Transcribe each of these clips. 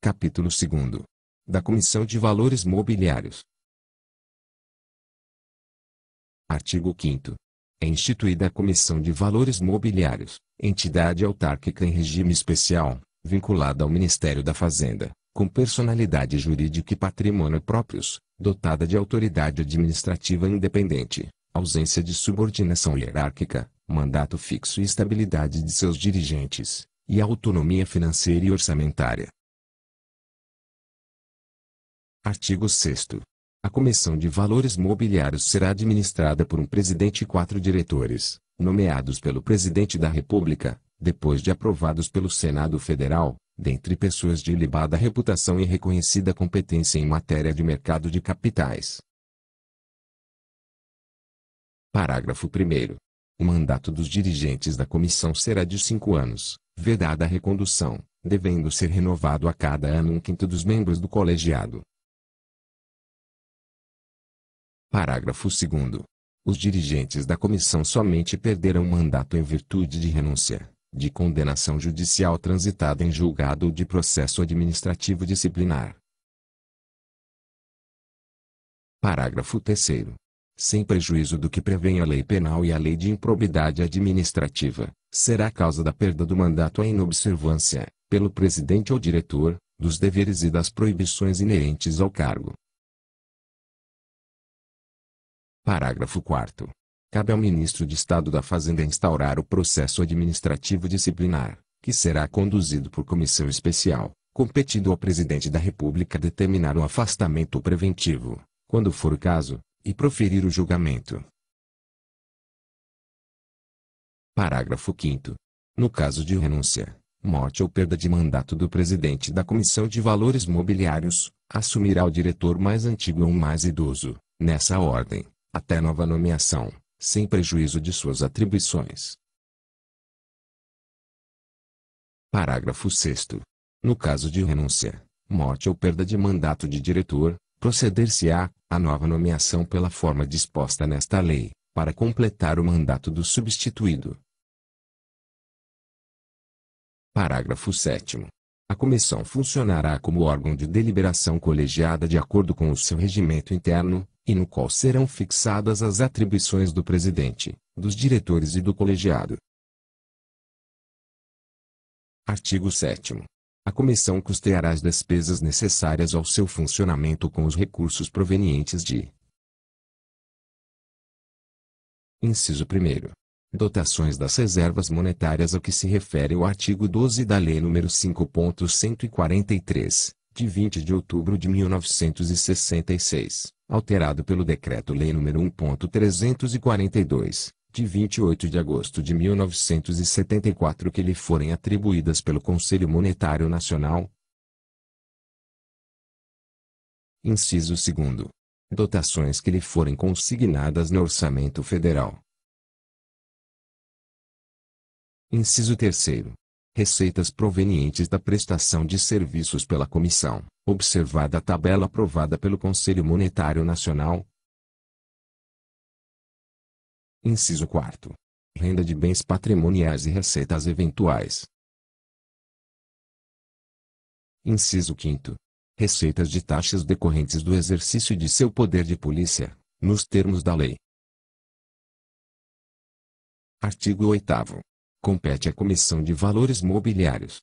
Capítulo 2 da Comissão de Valores Mobiliários. Artigo 5 É instituída a Comissão de Valores Mobiliários, entidade autárquica em regime especial, vinculada ao Ministério da Fazenda, com personalidade jurídica e patrimônio próprios, dotada de autoridade administrativa independente, ausência de subordinação hierárquica, mandato fixo e estabilidade de seus dirigentes, e autonomia financeira e orçamentária. Artigo 6 A Comissão de Valores Mobiliários será administrada por um presidente e quatro diretores, nomeados pelo Presidente da República, depois de aprovados pelo Senado Federal, dentre pessoas de ilibada reputação e reconhecida competência em matéria de mercado de capitais. Parágrafo 1 O mandato dos dirigentes da comissão será de cinco anos, vedada a recondução, devendo ser renovado a cada ano um quinto dos membros do colegiado. Parágrafo 2 Os dirigentes da comissão somente perderão mandato em virtude de renúncia, de condenação judicial transitada em julgado ou de processo administrativo disciplinar. Parágrafo 3 Sem prejuízo do que prevêem a lei penal e a lei de improbidade administrativa, será causa da perda do mandato a inobservância, pelo presidente ou diretor, dos deveres e das proibições inerentes ao cargo, Parágrafo 4 Cabe ao Ministro de Estado da Fazenda instaurar o processo administrativo disciplinar, que será conduzido por comissão especial, competindo ao Presidente da República determinar o afastamento preventivo, quando for o caso, e proferir o julgamento. Parágrafo 5 No caso de renúncia, morte ou perda de mandato do Presidente da Comissão de Valores Mobiliários, assumirá o diretor mais antigo ou mais idoso, nessa ordem até nova nomeação, sem prejuízo de suas atribuições. Parágrafo 6 No caso de renúncia, morte ou perda de mandato de diretor, proceder-se-á a nova nomeação pela forma disposta nesta lei, para completar o mandato do substituído. Parágrafo 7 a comissão funcionará como órgão de deliberação colegiada de acordo com o seu regimento interno, e no qual serão fixadas as atribuições do presidente, dos diretores e do colegiado. Artigo 7 A comissão custeará as despesas necessárias ao seu funcionamento com os recursos provenientes de Inciso 1 Dotações das reservas monetárias a que se refere o artigo 12 da Lei nº 5.143, de 20 de outubro de 1966 alterado pelo Decreto-Lei nº 1.342, de 28 de agosto de 1974 que lhe forem atribuídas pelo Conselho Monetário Nacional. Inciso 2 Dotações que lhe forem consignadas no Orçamento Federal. Inciso 3 receitas provenientes da prestação de serviços pela comissão, observada a tabela aprovada pelo Conselho Monetário Nacional. Inciso 4. Renda de bens patrimoniais e receitas eventuais. Inciso 5. Receitas de taxas decorrentes do exercício de seu poder de polícia, nos termos da lei. Artigo 8 compete à Comissão de Valores Mobiliários.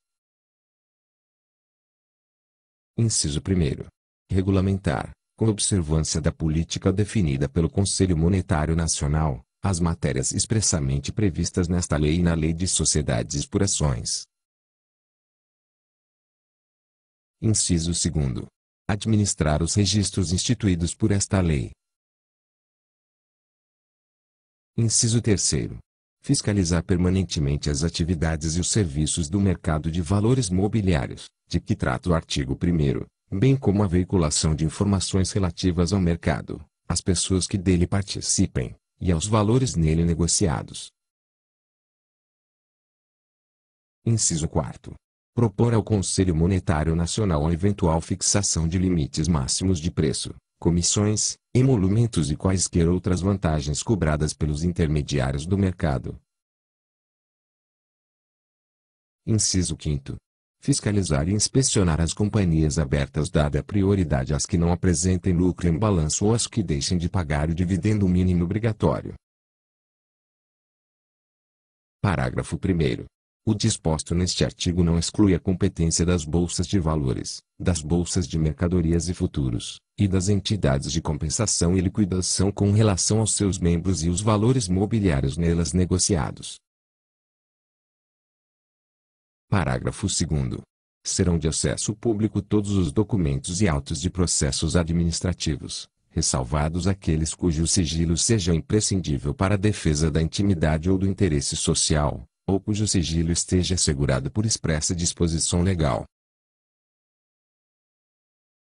Inciso 1. Regulamentar, com observância da política definida pelo Conselho Monetário Nacional, as matérias expressamente previstas nesta lei e na Lei de Sociedades por Ações. Inciso 2. Administrar os registros instituídos por esta lei. Inciso 3 fiscalizar permanentemente as atividades e os serviços do mercado de valores mobiliários, de que trata o artigo 1 bem como a veiculação de informações relativas ao mercado, às pessoas que dele participem, e aos valores nele negociados. Inciso 4. Propor ao Conselho Monetário Nacional a eventual fixação de limites máximos de preço, comissões, emolumentos e quaisquer outras vantagens cobradas pelos intermediários do mercado. Inciso 5 fiscalizar e inspecionar as companhias abertas dada prioridade às que não apresentem lucro em balanço ou às que deixem de pagar o dividendo mínimo obrigatório. Parágrafo 1 o disposto neste artigo não exclui a competência das bolsas de valores, das bolsas de mercadorias e futuros, e das entidades de compensação e liquidação com relação aos seus membros e os valores mobiliários nelas negociados. Parágrafo 2 Serão de acesso público todos os documentos e autos de processos administrativos, ressalvados aqueles cujo sigilo seja imprescindível para a defesa da intimidade ou do interesse social, ou cujo sigilo esteja assegurado por expressa disposição legal.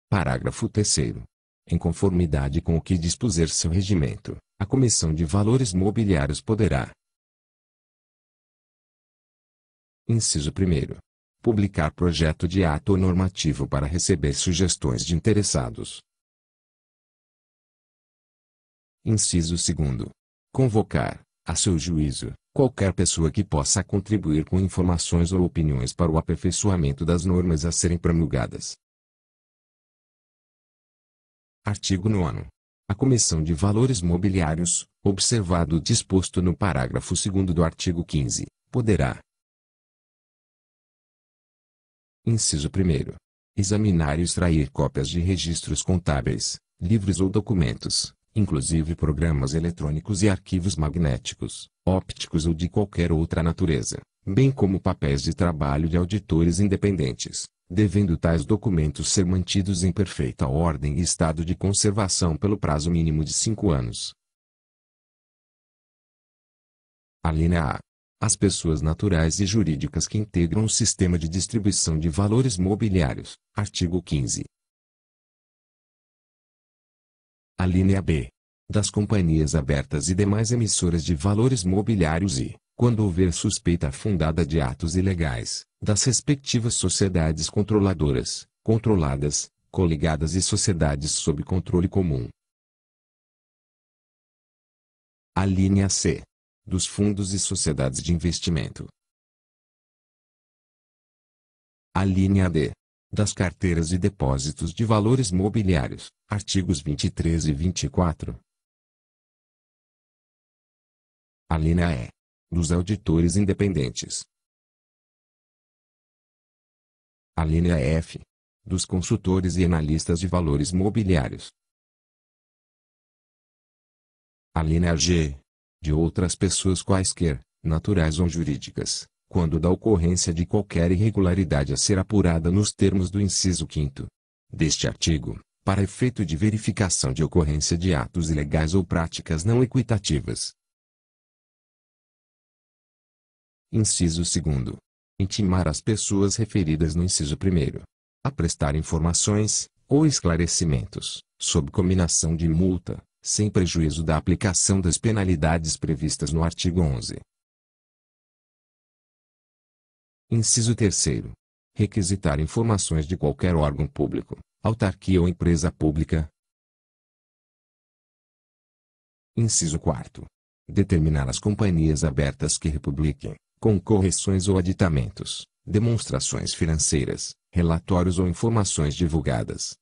Parágrafo 3 Em conformidade com o que dispuser seu regimento, a Comissão de Valores Mobiliários poderá Inciso 1 Publicar projeto de ato normativo para receber sugestões de interessados. Inciso 2 Convocar, a seu juízo, qualquer pessoa que possa contribuir com informações ou opiniões para o aperfeiçoamento das normas a serem promulgadas. Artigo 9. A Comissão de Valores Mobiliários, observado o disposto no parágrafo 2 do artigo 15, poderá Inciso 1. Examinar e extrair cópias de registros contábeis, livros ou documentos, inclusive programas eletrônicos e arquivos magnéticos, ópticos ou de qualquer outra natureza, bem como papéis de trabalho de auditores independentes, devendo tais documentos ser mantidos em perfeita ordem e estado de conservação pelo prazo mínimo de cinco anos. A linha A. As pessoas naturais e jurídicas que integram o sistema de distribuição de valores mobiliários. Artigo 15. A linha B. Das companhias abertas e demais emissoras de valores mobiliários e, quando houver suspeita fundada de atos ilegais, das respectivas sociedades controladoras, controladas, coligadas e sociedades sob controle comum. A linha C. Dos fundos e sociedades de investimento. A linha D das carteiras e depósitos de valores mobiliários, artigos 23 e 24. A linha E. Dos auditores independentes. A linha F. Dos consultores e analistas de valores mobiliários. A linha G. De outras pessoas quaisquer, naturais ou jurídicas, quando da ocorrência de qualquer irregularidade a ser apurada nos termos do inciso 5 deste artigo, para efeito de verificação de ocorrência de atos ilegais ou práticas não equitativas. Inciso 2 Intimar as pessoas referidas no inciso 1 a prestar informações, ou esclarecimentos, sob combinação de multa, sem prejuízo da aplicação das penalidades previstas no artigo 11 Inciso 3. Requisitar informações de qualquer órgão público, autarquia ou empresa pública. Inciso 4. Determinar as companhias abertas que republiquem, com correções ou aditamentos, demonstrações financeiras, relatórios ou informações divulgadas.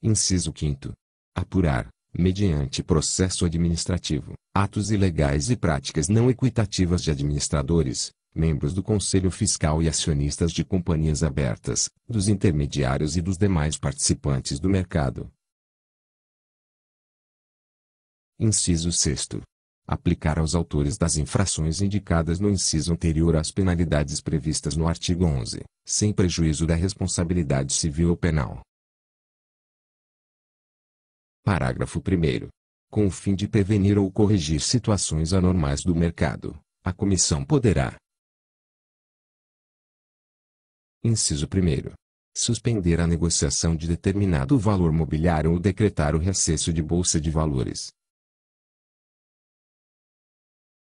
Inciso 5. Apurar, mediante processo administrativo, atos ilegais e práticas não equitativas de administradores, membros do Conselho Fiscal e acionistas de companhias abertas, dos intermediários e dos demais participantes do mercado. Inciso 6. Aplicar aos autores das infrações indicadas no inciso anterior as penalidades previstas no artigo 11, sem prejuízo da responsabilidade civil ou penal. Parágrafo 1. Com o fim de prevenir ou corrigir situações anormais do mercado, a comissão poderá: Inciso 1. Suspender a negociação de determinado valor mobiliário ou decretar o recesso de bolsa de valores.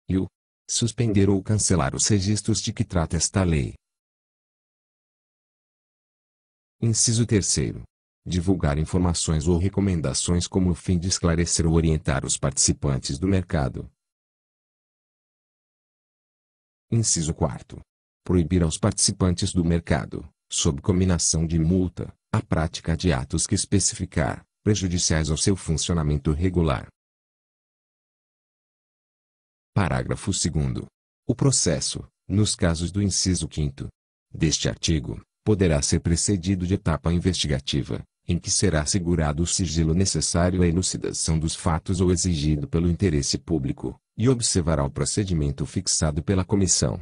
E o suspender ou cancelar os registros de que trata esta lei. Inciso 3 divulgar informações ou recomendações como o fim de esclarecer ou orientar os participantes do mercado. Inciso 4. proibir aos participantes do mercado, sob combinação de multa, a prática de atos que especificar, prejudiciais ao seu funcionamento regular. Parágrafo 2 O processo, nos casos do inciso 5 deste artigo, poderá ser precedido de etapa investigativa, em que será assegurado o sigilo necessário à elucidação dos fatos ou exigido pelo interesse público, e observará o procedimento fixado pela comissão.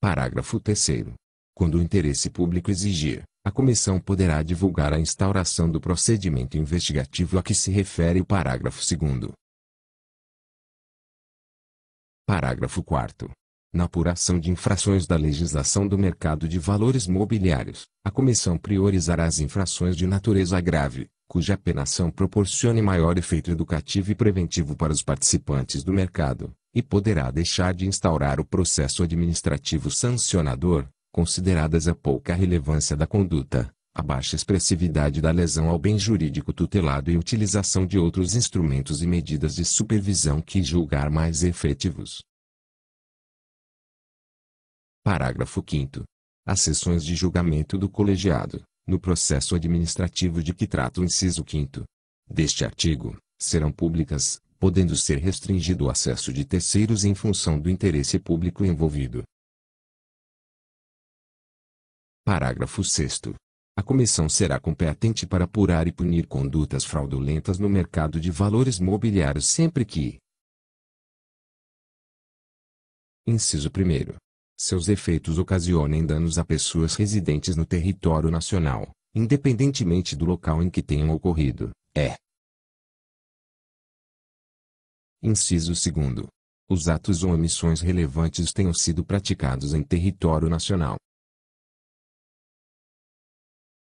Parágrafo 3 Quando o interesse público exigir, a comissão poderá divulgar a instauração do procedimento investigativo a que se refere o parágrafo 2 Parágrafo 4 na apuração de infrações da legislação do mercado de valores mobiliários, a comissão priorizará as infrações de natureza grave, cuja penação proporcione maior efeito educativo e preventivo para os participantes do mercado, e poderá deixar de instaurar o processo administrativo sancionador, consideradas a pouca relevância da conduta, a baixa expressividade da lesão ao bem jurídico tutelado e utilização de outros instrumentos e medidas de supervisão que julgar mais efetivos. Parágrafo 5 As sessões de julgamento do colegiado, no processo administrativo de que trata o inciso 5 deste artigo, serão públicas, podendo ser restringido o acesso de terceiros em função do interesse público envolvido. Parágrafo 6 a comissão será competente para apurar e punir condutas fraudulentas no mercado de valores mobiliários sempre que Inciso 1 seus efeitos ocasionem danos a pessoas residentes no território nacional, independentemente do local em que tenham ocorrido, é. Inciso 2. Os atos ou omissões relevantes tenham sido praticados em território nacional.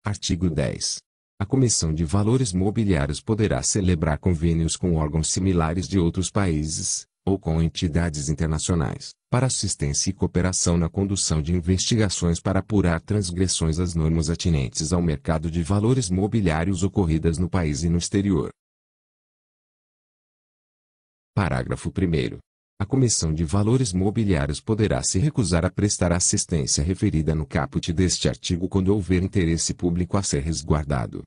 Artigo 10. A Comissão de Valores Mobiliários poderá celebrar convênios com órgãos similares de outros países, ou com entidades internacionais, para assistência e cooperação na condução de investigações para apurar transgressões às normas atinentes ao mercado de valores mobiliários ocorridas no país e no exterior. Parágrafo 1. A Comissão de Valores Mobiliários poderá se recusar a prestar assistência referida no caput deste artigo quando houver interesse público a ser resguardado.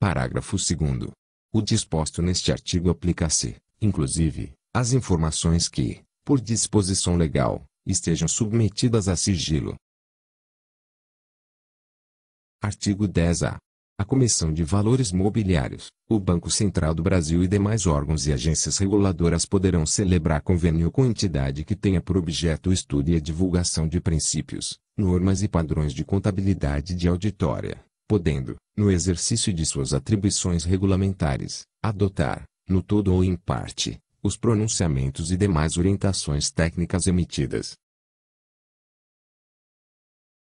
Parágrafo 2. O disposto neste artigo aplica-se, inclusive, às informações que, por disposição legal, estejam submetidas a sigilo. Artigo 10-A. A Comissão de Valores Mobiliários, o Banco Central do Brasil e demais órgãos e agências reguladoras poderão celebrar convênio com entidade que tenha por objeto o estudo e a divulgação de princípios, normas e padrões de contabilidade de auditória, podendo, no exercício de suas atribuições regulamentares, adotar, no todo ou em parte, os pronunciamentos e demais orientações técnicas emitidas.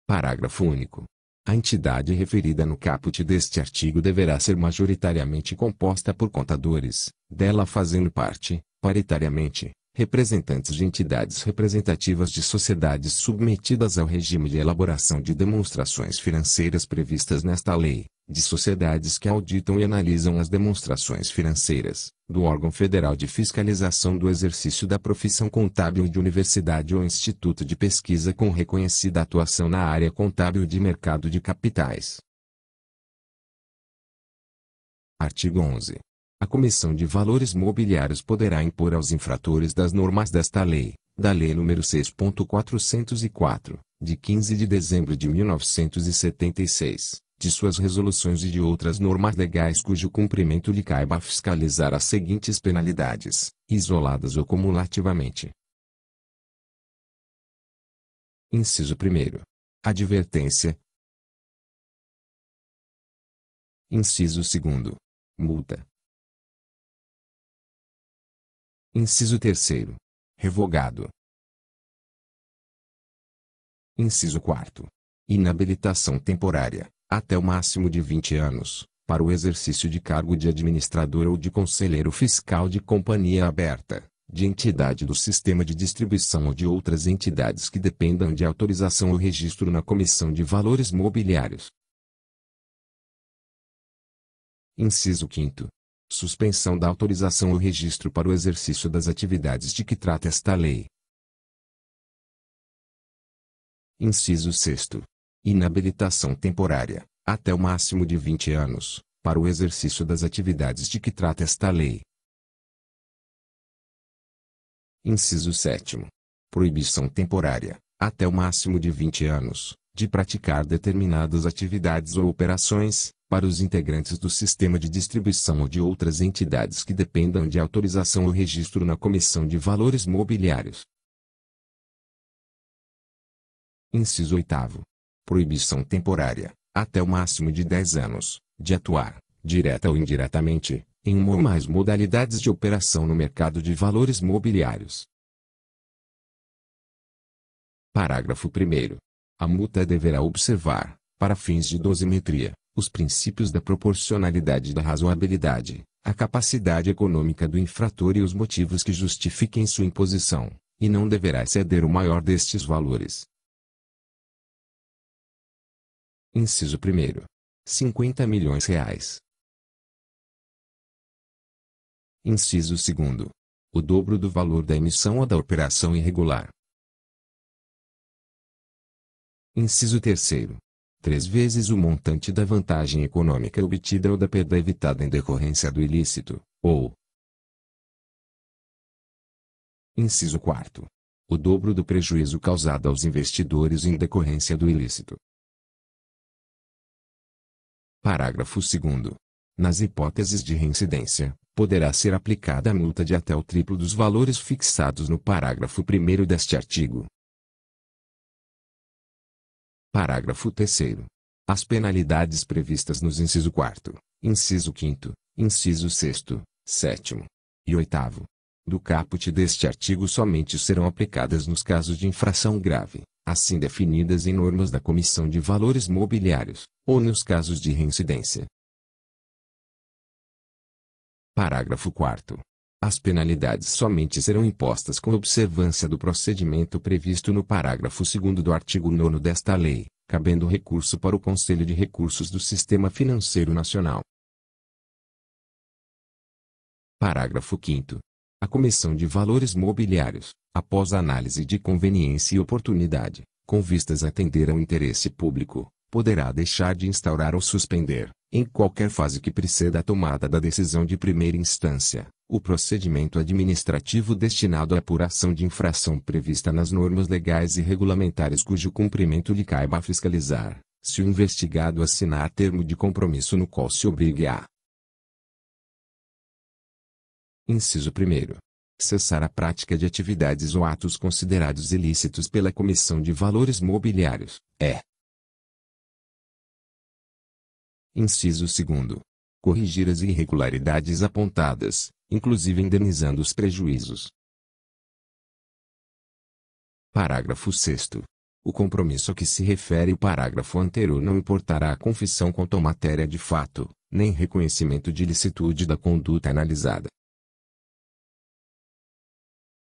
Parágrafo único. A entidade referida no caput deste artigo deverá ser majoritariamente composta por contadores, dela fazendo parte, paritariamente, representantes de entidades representativas de sociedades submetidas ao regime de elaboração de demonstrações financeiras previstas nesta lei, de sociedades que auditam e analisam as demonstrações financeiras, do órgão federal de fiscalização do exercício da profissão contábil de universidade ou instituto de pesquisa com reconhecida atuação na área contábil de mercado de capitais. Artigo 11. A Comissão de Valores Mobiliários poderá impor aos infratores das normas desta lei, da Lei nº 6.404, de 15 de dezembro de 1976, de suas resoluções e de outras normas legais cujo cumprimento lhe caiba fiscalizar as seguintes penalidades, isoladas ou cumulativamente. Inciso 1. Advertência. Inciso 2. Multa. Inciso 3. Revogado. Inciso 4. Inabilitação temporária, até o máximo de 20 anos, para o exercício de cargo de administrador ou de conselheiro fiscal de companhia aberta, de entidade do sistema de distribuição ou de outras entidades que dependam de autorização ou registro na Comissão de Valores Mobiliários. Inciso 5 Suspensão da autorização ou registro para o exercício das atividades de que trata esta lei. Inciso 6. Inabilitação temporária, até o máximo de 20 anos, para o exercício das atividades de que trata esta lei. Inciso 7. Proibição temporária, até o máximo de 20 anos, de praticar determinadas atividades ou operações, para os integrantes do sistema de distribuição ou de outras entidades que dependam de autorização ou registro na Comissão de Valores Mobiliários. Inciso 8. Proibição temporária, até o máximo de 10 anos, de atuar, direta ou indiretamente, em uma ou mais modalidades de operação no mercado de valores mobiliários. Parágrafo 1. A multa deverá observar, para fins de dosimetria, os princípios da proporcionalidade e da razoabilidade, a capacidade econômica do infrator e os motivos que justifiquem sua imposição, e não deverá exceder o maior destes valores. Inciso 1. 50 milhões reais. Inciso 2. O dobro do valor da emissão ou da operação irregular. Inciso 3. Três vezes o montante da vantagem econômica obtida ou da perda evitada em decorrência do ilícito, ou. Inciso 4. O dobro do prejuízo causado aos investidores em decorrência do ilícito. Parágrafo 2. Nas hipóteses de reincidência, poderá ser aplicada a multa de até o triplo dos valores fixados no parágrafo 1 deste artigo. Parágrafo 3. As penalidades previstas nos inciso 4, inciso 5, inciso 6, 7 e 8 do caput deste artigo somente serão aplicadas nos casos de infração grave, assim definidas em normas da Comissão de Valores Mobiliários, ou nos casos de reincidência. Parágrafo 4 As penalidades somente serão impostas com observância do procedimento previsto no parágrafo 2 do artigo 9 desta lei, cabendo recurso para o Conselho de Recursos do Sistema Financeiro Nacional. Parágrafo 5 A Comissão de Valores Mobiliários, após análise de conveniência e oportunidade, com vistas a atender ao interesse público, poderá deixar de instaurar ou suspender, em qualquer fase que preceda a tomada da decisão de primeira instância, o procedimento administrativo destinado à apuração de infração prevista nas normas legais e regulamentares cujo cumprimento lhe caiba fiscalizar, se o investigado assinar termo de compromisso no qual se obrigue a Inciso 1 cessar a prática de atividades ou atos considerados ilícitos pela Comissão de Valores Mobiliários, é. Inciso 2. Corrigir as irregularidades apontadas, inclusive indenizando os prejuízos. Parágrafo 6. O compromisso a que se refere o parágrafo anterior não importará a confissão quanto à matéria de fato, nem reconhecimento de licitude da conduta analisada.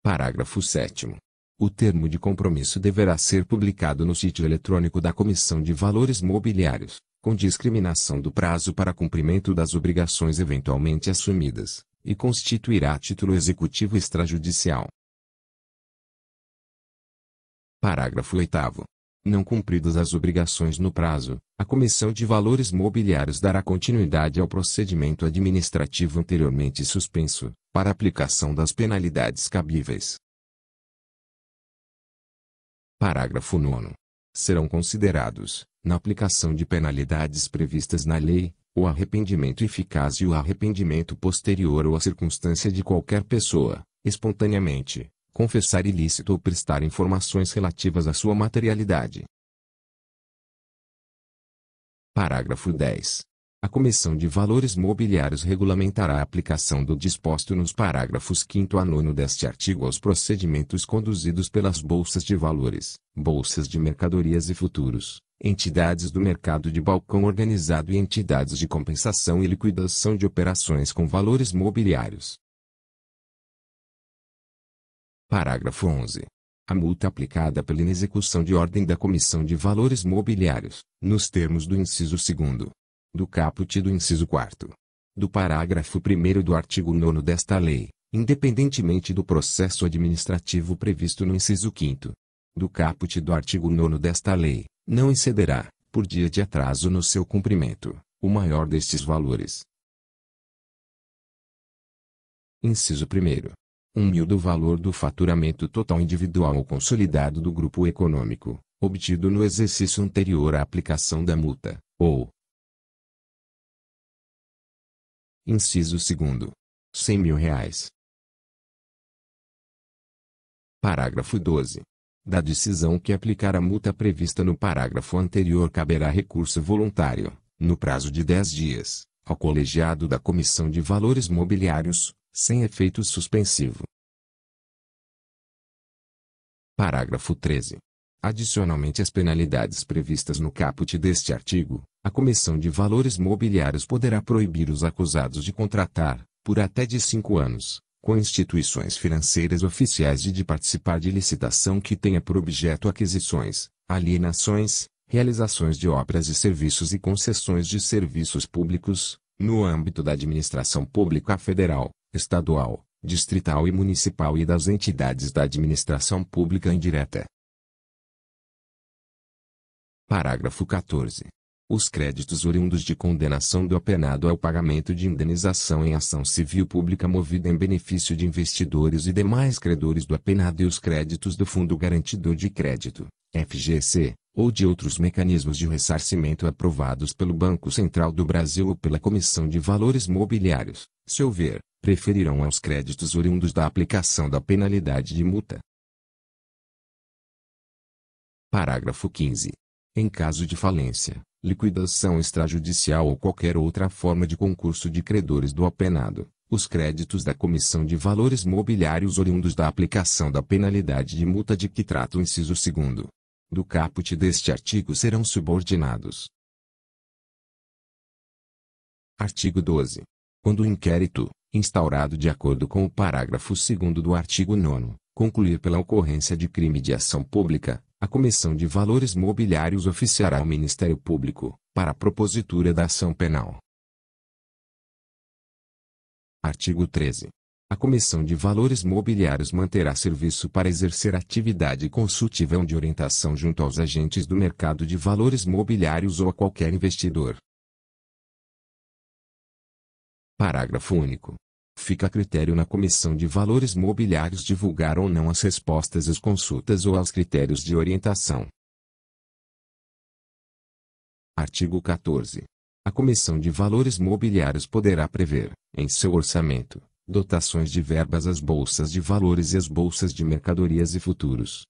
Parágrafo 7. O termo de compromisso deverá ser publicado no sítio eletrônico da Comissão de Valores Mobiliários, com discriminação do prazo para cumprimento das obrigações eventualmente assumidas, e constituirá título executivo extrajudicial. Parágrafo 8. Não cumpridas as obrigações no prazo, a Comissão de Valores Mobiliários dará continuidade ao procedimento administrativo anteriormente suspenso, para aplicação das penalidades cabíveis. Parágrafo 9. Serão considerados, na aplicação de penalidades previstas na lei, o arrependimento eficaz e o arrependimento posterior ou a circunstância de qualquer pessoa, espontaneamente, confessar ilícito ou prestar informações relativas à sua materialidade. Parágrafo 10. A Comissão de Valores Mobiliários regulamentará a aplicação do disposto nos parágrafos 5 a 9 deste artigo aos procedimentos conduzidos pelas bolsas de valores, bolsas de mercadorias e futuros, entidades do mercado de balcão organizado e entidades de compensação e liquidação de operações com valores mobiliários. Parágrafo 11. A multa aplicada pela inexecução de ordem da Comissão de Valores Mobiliários, nos termos do inciso 2 do caput do inciso 4 do parágrafo 1 do artigo 9 desta lei, independentemente do processo administrativo previsto no inciso 5 do caput do artigo 9 desta lei, não excederá, por dia de atraso no seu cumprimento, o maior destes valores. Inciso 1. 1 mil do valor do faturamento total individual ou consolidado do grupo econômico, obtido no exercício anterior à aplicação da multa, ou, Inciso 2. 100 mil reais. Parágrafo 12. Da decisão que aplicar a multa prevista no parágrafo anterior caberá recurso voluntário, no prazo de 10 dias, ao colegiado da Comissão de Valores Mobiliários, sem efeito suspensivo. Parágrafo 13. Adicionalmente às penalidades previstas no caput deste artigo, a Comissão de Valores Mobiliários poderá proibir os acusados de contratar, por até de cinco anos, com instituições financeiras oficiais de, de participar de licitação que tenha por objeto aquisições, alienações, realizações de obras e serviços e concessões de serviços públicos, no âmbito da administração pública federal, estadual, distrital e municipal e das entidades da administração pública indireta. Parágrafo 14. Os créditos oriundos de condenação do apenado ao pagamento de indenização em ação civil pública movida em benefício de investidores e demais credores do apenado e os créditos do Fundo Garantidor de Crédito, FGC, ou de outros mecanismos de ressarcimento aprovados pelo Banco Central do Brasil ou pela Comissão de Valores Mobiliários, se houver, preferirão aos créditos oriundos da aplicação da penalidade de multa. Parágrafo 15. Em caso de falência, liquidação extrajudicial ou qualquer outra forma de concurso de credores do apenado, os créditos da Comissão de Valores Mobiliários oriundos da aplicação da penalidade de multa de que trata o inciso 2 do caput deste artigo serão subordinados. Artigo 12. Quando o inquérito, instaurado de acordo com o parágrafo 2 do artigo 9, concluir pela ocorrência de crime de ação pública, a Comissão de Valores Mobiliários oficiará ao Ministério Público, para a propositura da ação penal. Artigo 13. A Comissão de Valores Mobiliários manterá serviço para exercer atividade consultiva de orientação junto aos agentes do mercado de valores mobiliários ou a qualquer investidor. Parágrafo único. Fica a critério na Comissão de Valores Mobiliários divulgar ou não as respostas às consultas ou aos critérios de orientação. Artigo 14. A Comissão de Valores Mobiliários poderá prever, em seu orçamento, dotações de verbas às bolsas de valores e às bolsas de mercadorias e futuros,